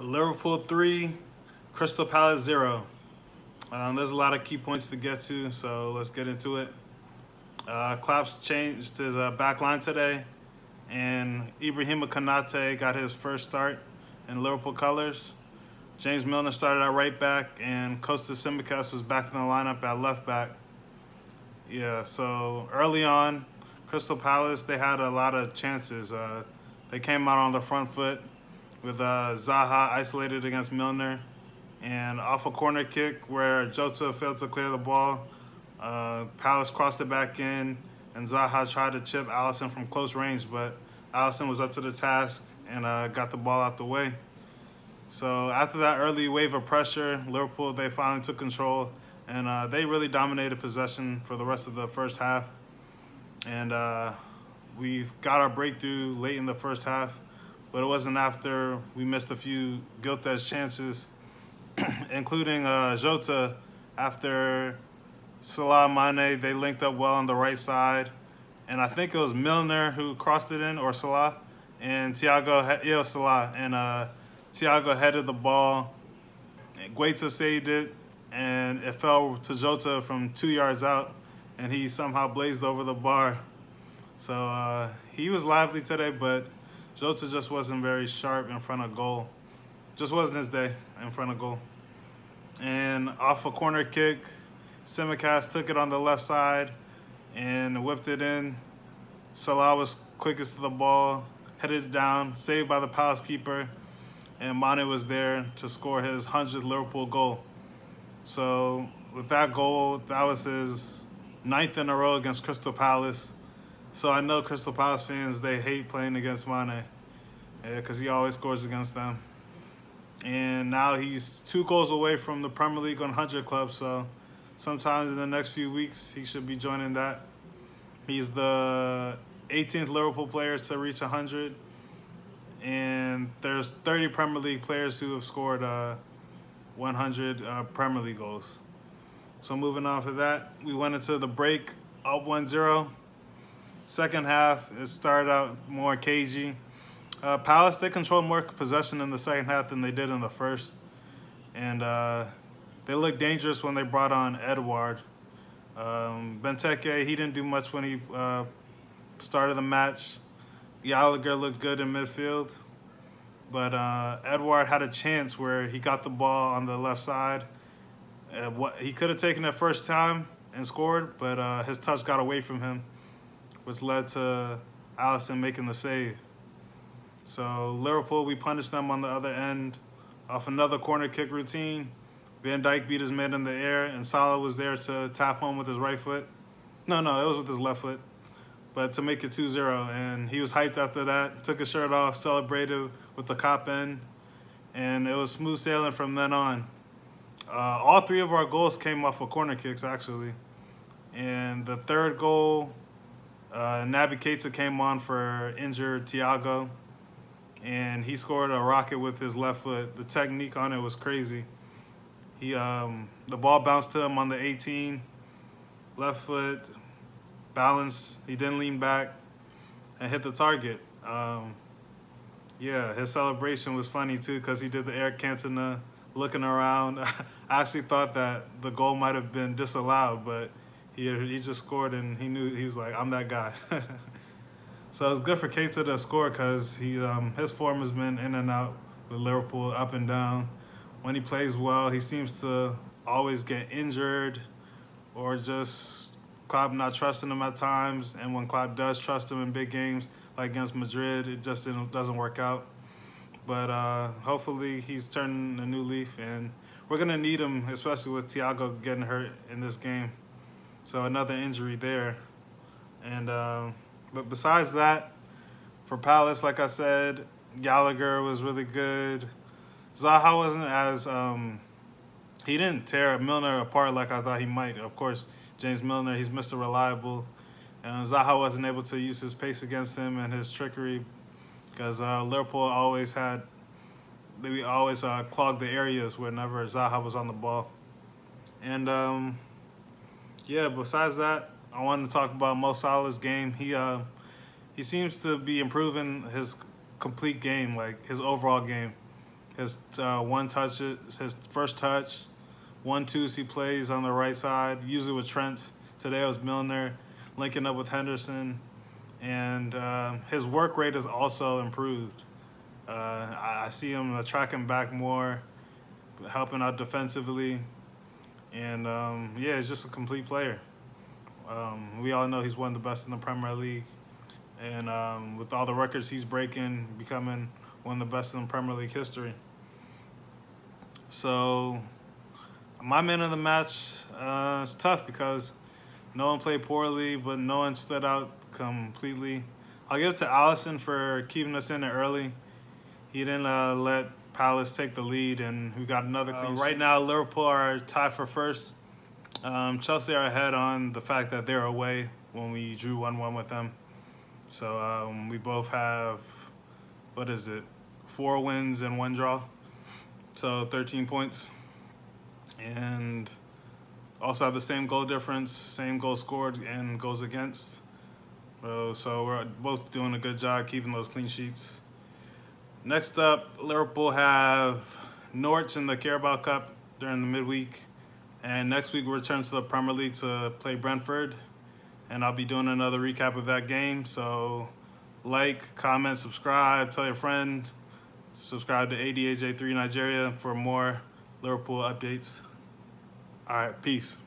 Liverpool 3, Crystal Palace 0. Um, there's a lot of key points to get to, so let's get into it. Uh, Klopp's changed his uh, back line today, and Ibrahima Konate got his first start in Liverpool colors. James Milner started at right back, and Costa Tsimikas was back in the lineup at left back. Yeah, so early on, Crystal Palace, they had a lot of chances. Uh, they came out on the front foot with uh, Zaha isolated against Milner. And off a corner kick where Jota failed to clear the ball, uh, Palace crossed it back in, and Zaha tried to chip Alisson from close range, but Alisson was up to the task and uh, got the ball out the way. So after that early wave of pressure, Liverpool, they finally took control, and uh, they really dominated possession for the rest of the first half. And uh, we got our breakthrough late in the first half but it wasn't after we missed a few edge chances, including uh, Jota after Salah Mane, they linked up well on the right side. And I think it was Milner who crossed it in, or Salah, and Thiago, yeah, Salah, and uh, Thiago headed the ball. Guaita saved it, and it fell to Jota from two yards out, and he somehow blazed over the bar. So uh, he was lively today, but Jota just wasn't very sharp in front of goal. Just wasn't his day in front of goal. And off a corner kick, Tsimikas took it on the left side and whipped it in. Salah was quickest to the ball, headed down, saved by the Palace keeper, and Mane was there to score his 100th Liverpool goal. So with that goal, that was his ninth in a row against Crystal Palace. So I know Crystal Palace fans, they hate playing against Mane because he always scores against them. And now he's two goals away from the Premier League 100 club. So sometimes in the next few weeks, he should be joining that. He's the 18th Liverpool player to reach 100. And there's 30 Premier League players who have scored uh, 100 uh, Premier League goals. So moving on for that, we went into the break up 1-0. Second half, it started out more cagey. Uh, Palace, they controlled more possession in the second half than they did in the first. And uh, they looked dangerous when they brought on Edouard. Um, Benteke, he didn't do much when he uh, started the match. Gallagher looked good in midfield. But uh, Edouard had a chance where he got the ball on the left side. Uh, what, he could have taken it first time and scored, but uh, his touch got away from him which led to Alisson making the save. So Liverpool, we punished them on the other end off another corner kick routine. Van Dijk beat his man in the air, and Salah was there to tap home with his right foot. No, no, it was with his left foot. But to make it 2-0, and he was hyped after that, took his shirt off, celebrated with the Kop end, and it was smooth sailing from then on. Uh, all three of our goals came off of corner kicks, actually. And the third goal uh, Naby Keita came on for injured Thiago, and he scored a rocket with his left foot. The technique on it was crazy. He um, the ball bounced to him on the 18, left foot, balance. He didn't lean back and hit the target. Um, yeah, his celebration was funny too because he did the Eric Cantona looking around. I actually thought that the goal might have been disallowed, but he, he just scored and he knew he was like, I'm that guy. so it's good for Keita to score because he um, his form has been in and out with Liverpool, up and down. When he plays well, he seems to always get injured or just Klopp not trusting him at times. And when Klopp does trust him in big games, like against Madrid, it just doesn't work out. But uh, hopefully he's turning a new leaf, and we're going to need him, especially with Thiago getting hurt in this game. So another injury there. And uh, but besides that, for Palace, like I said, Gallagher was really good. Zaha wasn't as um, he didn't tear Milner apart like I thought he might. Of course, James Milner, he's Mr. Reliable. And Zaha wasn't able to use his pace against him and his trickery because uh, Liverpool always had, they always uh, clogged the areas whenever Zaha was on the ball. And um, yeah, besides that, I wanted to talk about Mo Salah's game. He uh, he seems to be improving his complete game, like his overall game. his uh, one touch, his first touch, one twos he plays on the right side, usually with Trent. Today it was Milner, linking up with Henderson, and uh, his work rate has also improved. Uh, I, I, see him tracking back more, helping out defensively, and um, yeah, he's just a complete player. Um, we all know he's one of the best in the Premier League, and um, with all the records he's breaking, becoming one of the best in Premier League history. So, my man of the match uh, is tough because no one played poorly, but no one stood out completely. I'll give it to Alisson for keeping us in it early. He didn't uh, let Palace take the lead, and we got another clean. Uh, right now, Liverpool are tied for first. Um, Chelsea are ahead on the fact that they're away when we drew 1-1 with them. So um, we both have, what is it, four wins and one draw. So 13 points. And also have the same goal difference, same goal scored and goals against. So, so we're both doing a good job keeping those clean sheets. Next up, Liverpool have Norwich in the Carabao Cup during the midweek. And next week, we'll return to the Premier League to play Brentford. And I'll be doing another recap of that game. So like, comment, subscribe, tell your friends. Subscribe to ADAJ3 Nigeria for more Liverpool updates. All right, peace.